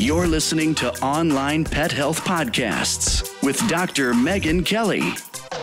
You're listening to Online Pet Health Podcasts with Dr. Megan Kelly.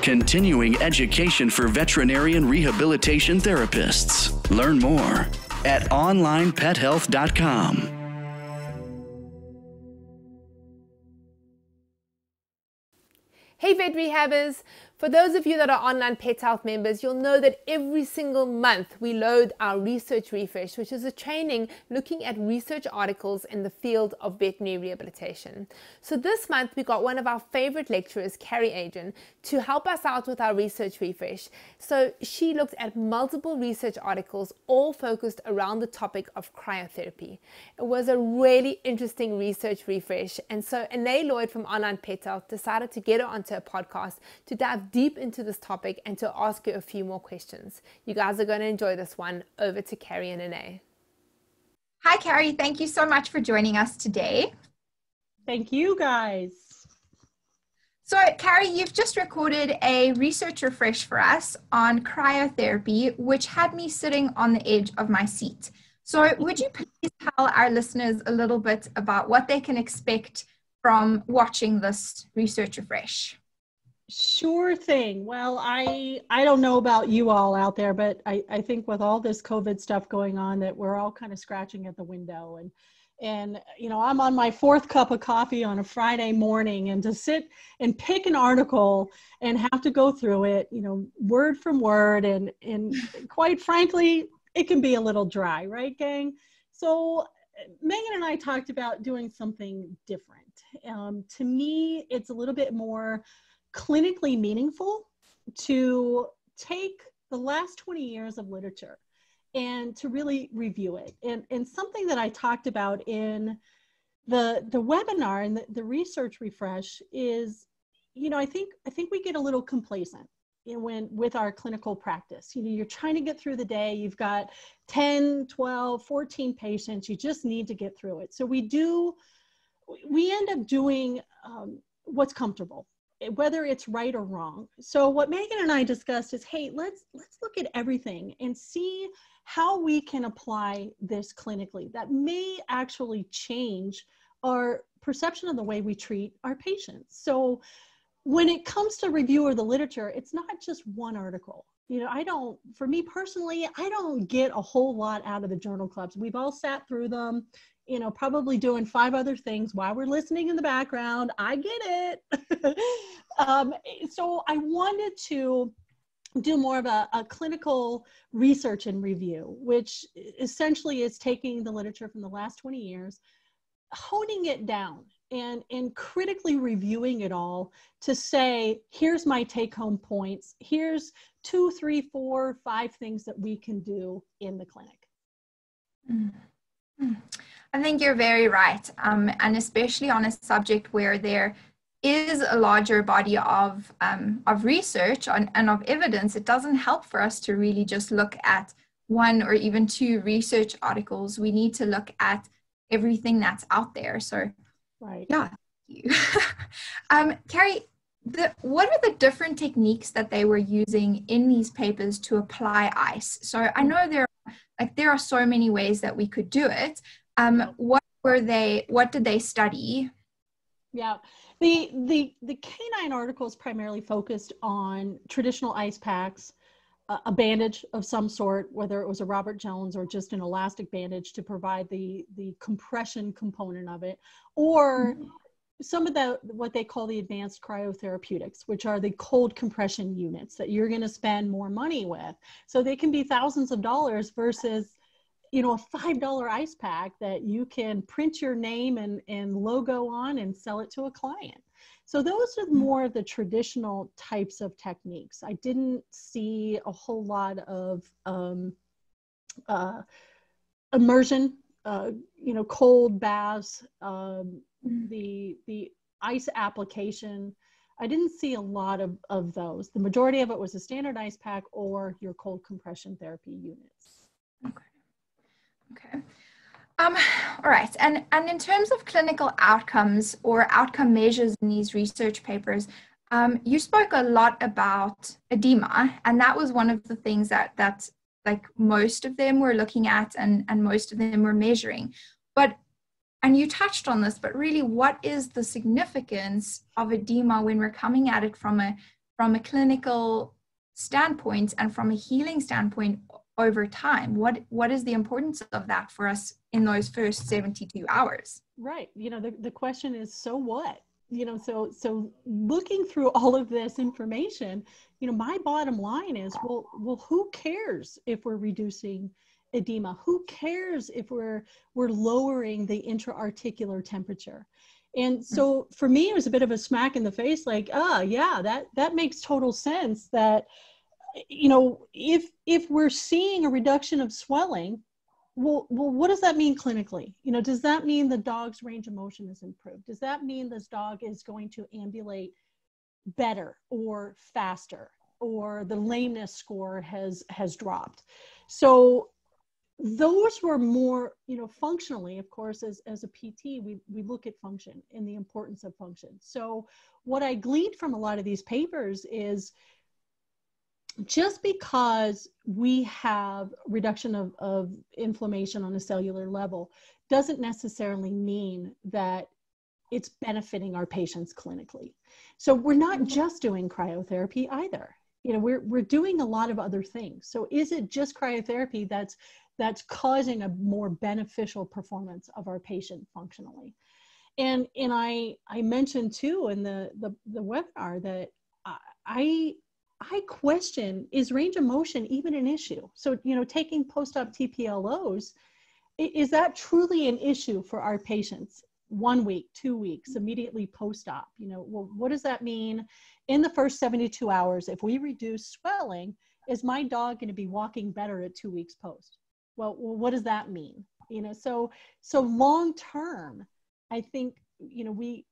Continuing education for veterinarian rehabilitation therapists. Learn more at onlinepethealth.com. Hey, vet rehabbers! For those of you that are online Pet Health members, you'll know that every single month we load our research refresh, which is a training looking at research articles in the field of veterinary rehabilitation. So this month we got one of our favorite lecturers, Carrie Adrian, to help us out with our research refresh. So she looked at multiple research articles, all focused around the topic of cryotherapy. It was a really interesting research refresh, and so Ané Lloyd from Online Pet Health decided to get her onto a podcast to dive deep into this topic and to ask you a few more questions. You guys are going to enjoy this one. Over to Carrie and Ané. Hi, Carrie. Thank you so much for joining us today. Thank you, guys. So, Carrie, you've just recorded a research refresh for us on cryotherapy, which had me sitting on the edge of my seat. So, would you please tell our listeners a little bit about what they can expect from watching this research refresh? Sure thing. Well, I I don't know about you all out there, but I, I think with all this COVID stuff going on that we're all kind of scratching at the window and and you know i'm on my fourth cup of coffee on a friday morning and to sit and pick an article and have to go through it you know word from word and and quite frankly it can be a little dry right gang? So megan and i talked about doing something different. Um, to me it's a little bit more clinically meaningful to take the last 20 years of literature and to really review it. And, and something that I talked about in the, the webinar and the, the research refresh is, you know, I think, I think we get a little complacent when with our clinical practice. You know you're trying to get through the day you've got 10 12 14 patients you just need to get through it. So we do we end up doing um, what's comfortable whether it's right or wrong. So what Megan and I discussed is, hey, let's let's look at everything and see how we can apply this clinically. That may actually change our perception of the way we treat our patients. So when it comes to review of the literature, it's not just one article. You know, I don't, for me personally, I don't get a whole lot out of the journal clubs. We've all sat through them you know, probably doing five other things while we're listening in the background. I get it. um, so I wanted to do more of a, a, clinical research and review, which essentially is taking the literature from the last 20 years, honing it down and, and critically reviewing it all to say, here's my take home points. Here's two, three, four, five things that we can do in the clinic. Mm-hmm. I think you're very right. Um, and especially on a subject where there is a larger body of, um, of research on, and of evidence, it doesn't help for us to really just look at one or even two research articles. We need to look at everything that's out there. So, right. yeah. um, Carrie, the, what are the different techniques that they were using in these papers to apply ice? So I know there, are like there are so many ways that we could do it, um, what were they? What did they study? Yeah, the the the canine articles primarily focused on traditional ice packs, uh, a bandage of some sort, whether it was a Robert Jones or just an elastic bandage to provide the the compression component of it, or mm-hmm. some of the what they call the advanced cryotherapeutics, which are the cold compression units that you're going to spend more money with. So they can be thousands of dollars versus you know, a $5 ice pack that you can print your name and, and logo on and sell it to a client. So those are mm-hmm. more of the traditional types of techniques. I didn't see a whole lot of um, uh, immersion, uh, you know, cold baths, um, mm-hmm. the the ice application. I didn't see a lot of, of those. The majority of it was a standard ice pack or your cold compression therapy units. Okay. Okay. Um, all right, and, and in terms of clinical outcomes or outcome measures in these research papers, um, you spoke a lot about edema, and that was one of the things that that like most of them were looking at and, and most of them were measuring. But and you touched on this, but really, what is the significance of edema when we're coming at it from a from a clinical standpoint and from a healing standpoint over time? What what is the importance of that for us in those first 72 hours? Right. You know, the, the question is so what? You know, so so looking through all of this information, you know, my bottom line is well, well, who cares if we're reducing edema? Who cares if we're we're lowering the intra-articular temperature? And hmm. so for me, it was a bit of a smack in the face, like, ah, yeah, that that makes total sense. That you know, if if we're seeing a reduction of swelling, well, well, what does that mean clinically? You know, does that mean the dog's range of motion is improved? Does that mean this dog is going to ambulate better or faster, or the lameness score has has dropped? So those were more, you know, functionally, of course, as, as a PT, we, we look at function and the importance of function. So what I gleaned from a lot of these papers is just because we have reduction of, of inflammation on a cellular level doesn't necessarily mean that it's benefiting our patients clinically. So we're not mm-hmm. just doing cryotherapy either. You know, we're we're doing a lot of other things. So is it just cryotherapy that's that's causing a more beneficial performance of our patient functionally? And and I I mentioned too in the the, the webinar that I I question is range of motion even an issue? So, you know, taking post op TPLOs, is that truly an issue for our patients? One week, two weeks, immediately post op? You know, well, what does that mean in the first 72 hours? If we reduce swelling, is my dog going to be walking better at two weeks post? Well, well, what does that mean? You know, so so long term, I think you know we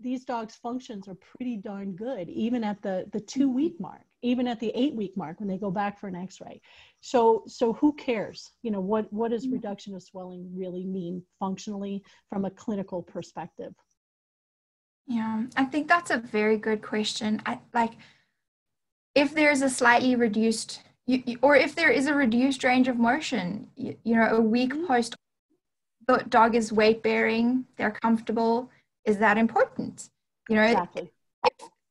these dogs functions are pretty darn good even at the the two week mark even at the eight week mark when they go back for an x-ray so so who cares you know what what does mm-hmm. reduction of swelling really mean functionally from a clinical perspective yeah i think that's a very good question i like if there's a slightly reduced you, or if there is a reduced range of motion you, you know a week mm-hmm. post the dog is weight bearing they're comfortable is that important you know exactly.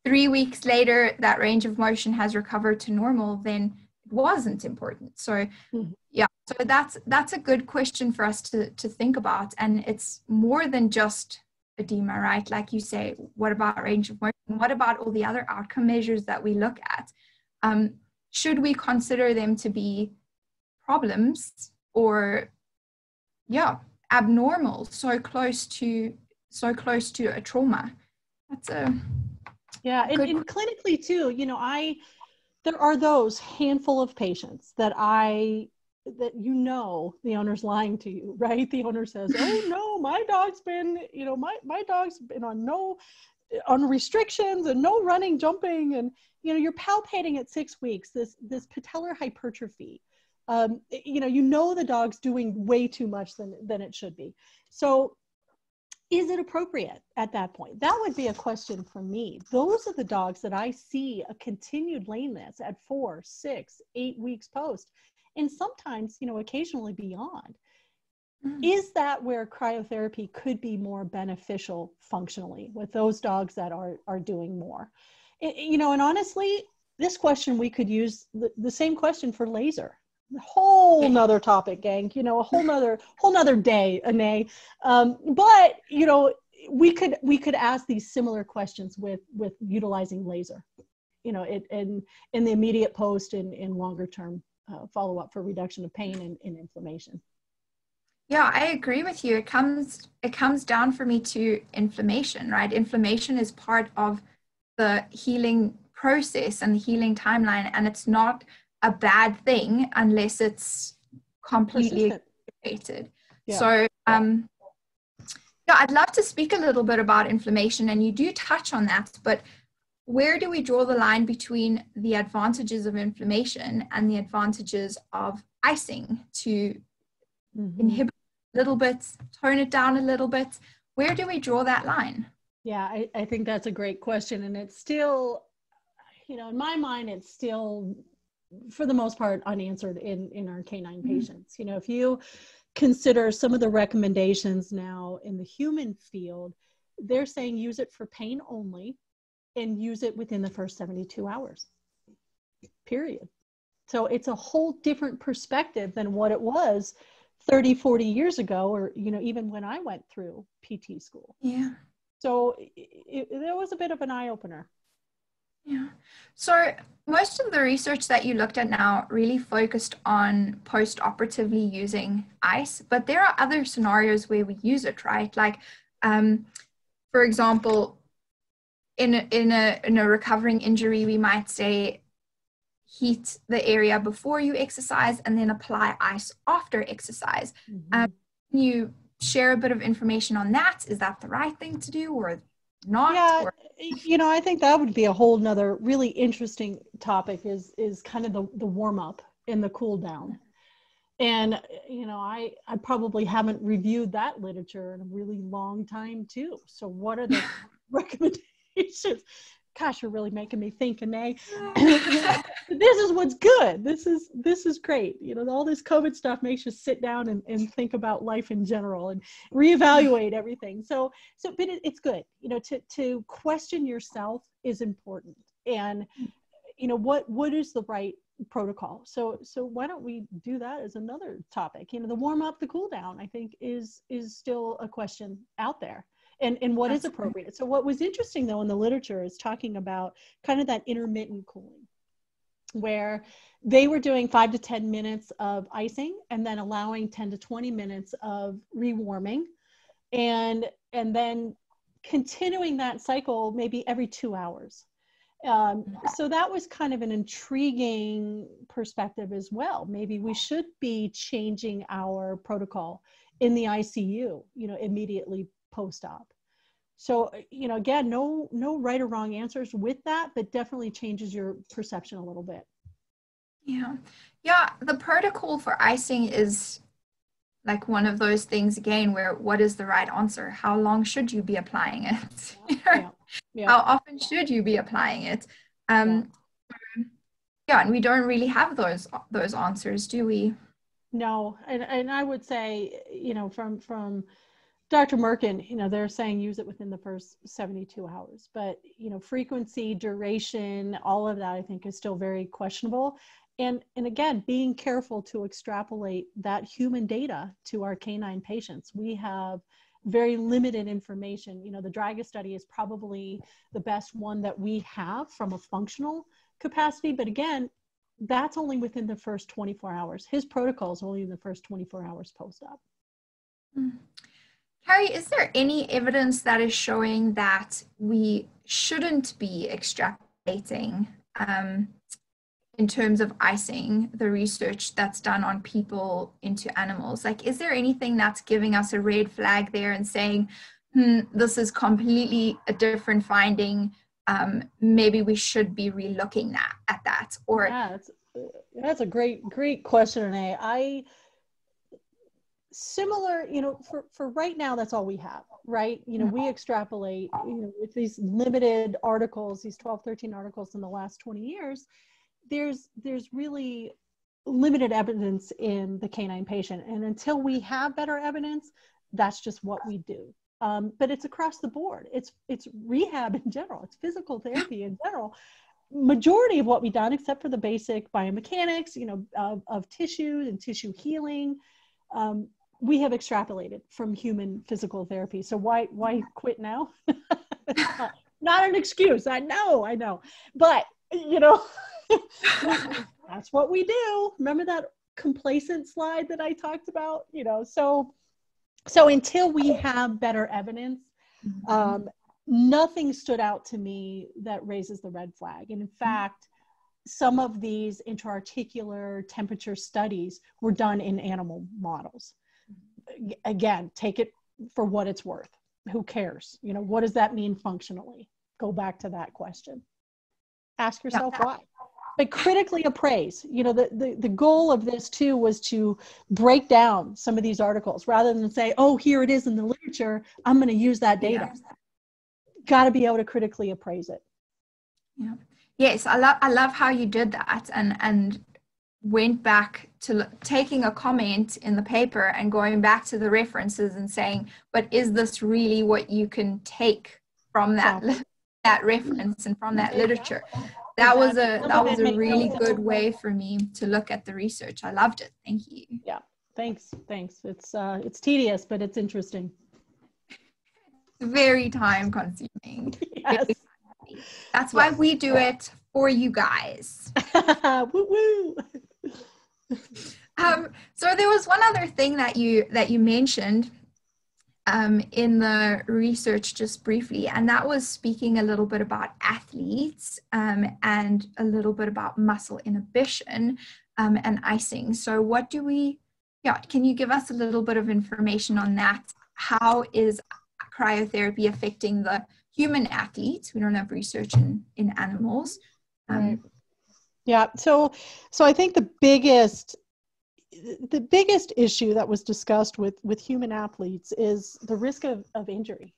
Three weeks later that range of motion has recovered to normal then it wasn't important. So mm-hmm. yeah so that's that's a good question for us to to think about. And it's more than just edema right? Like you say what about range of motion? What about all the other outcome measures that we look at? Um, should we consider them to be problems or yeah abnormal so close to so close to a trauma? That's a yeah and, and clinically too you know i there are those handful of patients that i that you know the owner's lying to you right? The owner says oh no my dog's been you know my my dog's been on no on restrictions and no running jumping and you know you're palpating at six weeks this this patellar hypertrophy. Um, you know you know the dog's doing way too much than than it should be. So is it appropriate at that point? That would be a question for me. Those are the dogs that I see a continued lameness at four, six, eight weeks post, and sometimes, you know, occasionally beyond. Mm. Is that where cryotherapy could be more beneficial functionally with those dogs that are, are doing more? It, you know, and honestly, this question we could use the, the same question for laser whole nother topic gang you know a whole nother whole nother day a um, but you know we could we could ask these similar questions with with utilizing laser you know it in in the immediate post and in longer term uh, follow up for reduction of pain and, and inflammation. Yeah i agree with you. It comes it comes down for me to inflammation right? Inflammation is part of the healing process and the healing timeline and it's not a bad thing unless it's completely created. Yeah. So, um, yeah, I'd love to speak a little bit about inflammation, and you do touch on that, but where do we draw the line between the advantages of inflammation and the advantages of icing to mm-hmm. inhibit a little bit, tone it down a little bit? Where do we draw that line? Yeah, I, I think that's a great question. And it's still, you know, in my mind, it's still for the most part unanswered in in our canine mm-hmm. patients you know if you consider some of the recommendations now in the human field, they're saying use it for pain only and use it within the first 72 hours. Period. So it's a whole different perspective than what it was 30, 40 years ago, or, you know, even when I went through PT school. Yeah. So it, it, there was a bit of an eye opener. Yeah. So most of the research that you looked at now really focused on post operatively using ice, but there are other scenarios where we use it, right? Like, um, for example, in a, in a in a recovering injury, we might say heat the area before you exercise and then apply ice after exercise. Mm-hmm. Um, you share a bit of information on that? Is that the right thing to do or not? Yeah, you know, I think that would be a whole nother really interesting topic is is kind of the, the warm up and the cool down. And you know, I I probably haven't reviewed that literature in a really long time too. So what are the recommendations? Gosh, you're really making me think, Ané. this is what's good. This is this is great. You know, all this COVID stuff makes you sit down and, and think about life in general and reevaluate everything. So so but it, it's good. You know, to to question yourself is important. And you know, what what is the right protocol? So so why don't we do that as another topic? You know, the warm up, the cool down, I think is is still a question out there and, and what is appropriate. So what was interesting though in the literature is talking about kind of that intermittent cooling where they were doing five to 10 minutes of icing and then allowing 10 to 20 minutes of rewarming. And and then continuing that cycle maybe every two hours. Um, so that was kind of an intriguing perspective as well. Maybe we should be changing our protocol in the icu you know immediately post-op so you know again no no right or wrong answers with that but definitely changes your perception a little bit yeah yeah the protocol for icing is like one of those things again where what is the right answer how long should you be applying it yeah. Yeah. how often should you be applying it um yeah. yeah and we don't really have those those answers do we no and, and i would say you know from from Dr. Mirkin, you know, they're saying use it within the first 72 hours, but you know, frequency, duration, all of that I think is still very questionable. And and again, being careful to extrapolate that human data to our canine patients. We have very limited information. You know, the Drygas study is probably the best one that we have from a functional capacity, but again, that's only within the first 24 hours. His protocol is only in the first 24 hours post-op. Mm. Carrie, is there any evidence that is showing that we shouldn't be extrapolating um, in terms of icing the research that's done on people into animals? Like, is there anything that's giving us a red flag there and saying, hmm, this is completely a different finding? Um, maybe we should be relooking that at that. Or yeah, that's, that's a great, great question, Renee. I similar you know for for right now that's all we have right? You know we extrapolate you know with these limited articles these 12 13 articles in the last 20 years there's there's really limited evidence in the canine patient. And until we have better evidence that's just what we do. Um, but it's across the board. It's it's rehab in general. It's physical therapy in general. Majority of what we've done except for the basic biomechanics you know of, of tissue and tissue healing um, we have extrapolated from human physical therapy. So why why quit now? not, an excuse. I know, I know. But you know, that's what we do. Remember that complacent slide that I talked about? You know, so so until we have better evidence, mm-hmm. um, nothing stood out to me that raises the red flag. And in mm-hmm. fact, some of these intra-articular temperature studies were done in animal models again, take it for what it's worth. Who cares? You know, what does that mean functionally? Go back to that question. Ask yourself yeah. why. But critically appraise. You know, the, the, the goal of this too was to break down some of these articles rather than say, oh, here it is in the literature. I'm going to use that data. Yeah. Got to be able to critically appraise it. Yeah. Yes, I love I love how you did that and and went back to taking a comment in the paper and going back to the references and saying, but is this really what you can take from that that reference and from that literature? That was a that was a really good way for me to look at the research. I loved it. Thank you. Yeah, thanks, thanks. It's uh, it's tedious, but it's interesting. Very time consuming. Yes. That's why we do it for you guys. woo woo. Um, so there was one other thing that you that you mentioned um, in the research just briefly, and that was speaking a little bit about athletes um, and a little bit about muscle inhibition um, and icing. So what do we? Yeah, can you give us a little bit of information on that? How is cryotherapy affecting the human athletes? We don't have research in in animals. Um, right. Yeah. So, so I think the biggest the biggest issue that was discussed with with human athletes is the risk of, of injury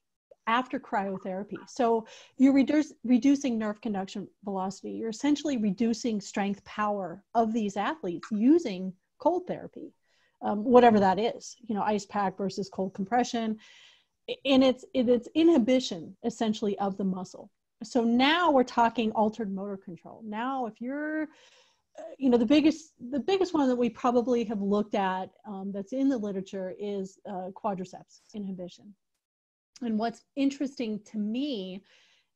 after cryotherapy. So you're reduce, reducing nerve conduction velocity. You're essentially reducing strength power of these athletes using cold therapy, um, whatever that is. You know, ice pack versus cold compression, and it's it's inhibition essentially of the muscle so now we're talking altered motor control. Now if you're uh, you know the biggest the biggest one that we probably have looked at um, that's in the literature is uh, quadriceps inhibition. And what's interesting to me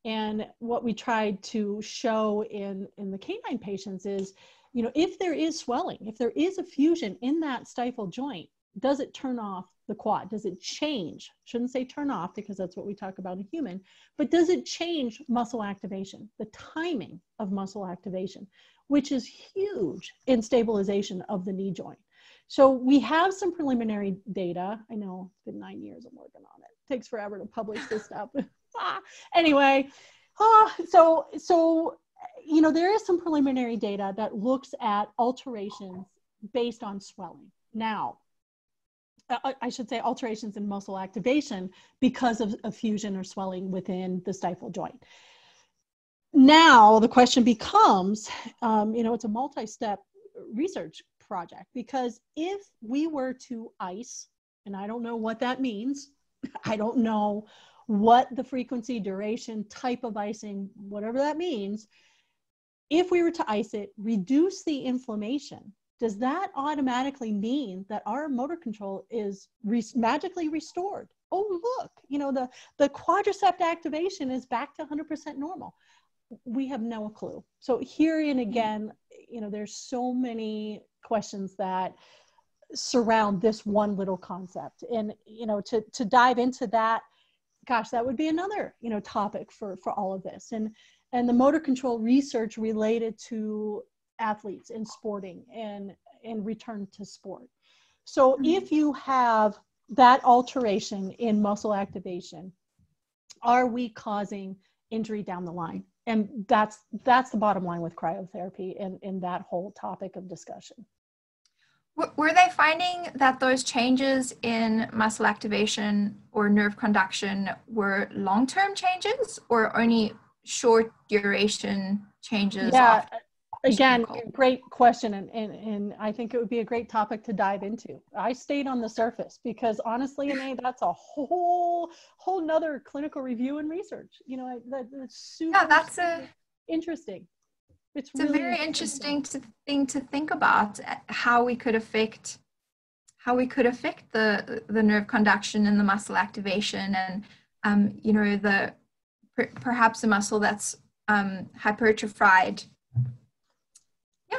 and what we tried to show in in the canine patients is you know if there is swelling if there is effusion in that stifle joint does it turn off the quad? Does it change? Shouldn't say turn off because that's what we talk about in human, but does it change muscle activation, the timing of muscle activation, which is huge in stabilization of the knee joint. So we have some preliminary data. I know it's been nine years I'm working on it. it takes forever to publish this stuff. ah, anyway, ah, so so you know there is some preliminary data that looks at alterations based on swelling. Now, I should say alterations in muscle activation because of, of effusion or swelling within the stifle joint. Now the question becomes, um, you know, it's a multi-step research project because if we were to ice, and I don't know what that means, I don't know what the frequency, duration, type of icing, whatever that means, if we were to ice it, reduce the inflammation does that automatically mean that our motor control is re- magically restored? Oh, look, you know, the, the quadricep activation is back to 100% normal. We have no clue. So, here and hmm. again, you know, there's so many questions that surround this one little concept. And, you know, to, to dive into that, gosh, that would be another, you know, topic for, for all of this. And, and the motor control research related to athletes in sporting and and return to sport. So mm-hmm. if you have that alteration in muscle activation, are we causing injury down the line? And that's that's the bottom line with cryotherapy and in that whole topic of discussion. Were they finding that those changes in muscle activation or nerve conduction were long-term changes or only short duration changes? Yeah, after? Again great question and, and and i think it would be a great topic to dive into. I stayed on the surface because honestly that's a whole whole nother clinical review and research. You know that, that's super yeah that's a interesting. It's, it's really a very interesting. to, thing to think about uh, how we could affect how we could affect the the nerve conduction and the muscle activation and um, you know the per, perhaps a muscle that's um, hypertrophied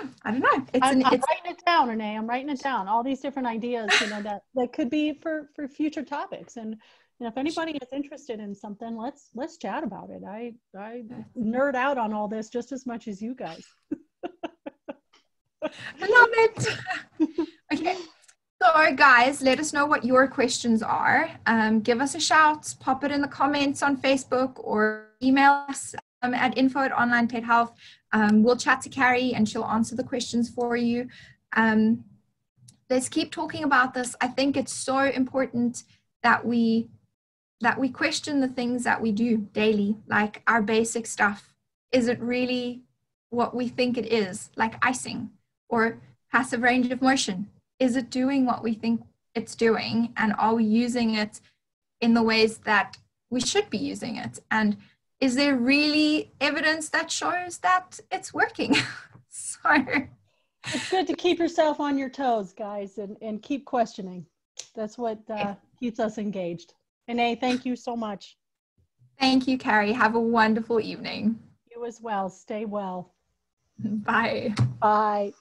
yeah, I don't know. It's, I'm, an, I'm writing it down, Renee. I'm writing it down. All these different ideas, you know, that that could be for for future topics. And you know, if anybody is interested in something, let's let's chat about it. I I nerd out on all this just as much as you guys. I love it. okay. So, guys, let us know what your questions are. Um, give us a shout, pop it in the comments on Facebook, or email us um, at info at online pet health. Um, we'll chat to Carrie and she'll answer the questions for you. Um, let's keep talking about this. I think it's so important that we that we question the things that we do daily, like our basic stuff. Is it really what we think it is, like icing? Or passive range of motion? Is it doing what we think it's doing? And are we using it in the ways that we should be using it? And is there really evidence that shows that it's working? so it's good to keep yourself on your toes, guys, and, and keep questioning. That's what uh, keeps us engaged. Renee, thank you so much. Thank you, Carrie. Have a wonderful evening. You as well. Stay well. Bye. Bye.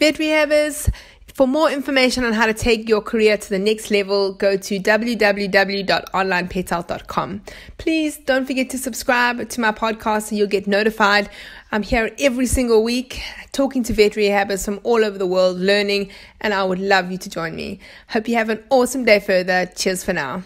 Vet rehabbers, for more information on how to take your career to the next level, go to www.onlinepethealth.com. Please don't forget to subscribe to my podcast so you'll get notified. I'm here every single week talking to vet rehabbers from all over the world, learning, and I would love you to join me. Hope you have an awesome day further. Cheers for now.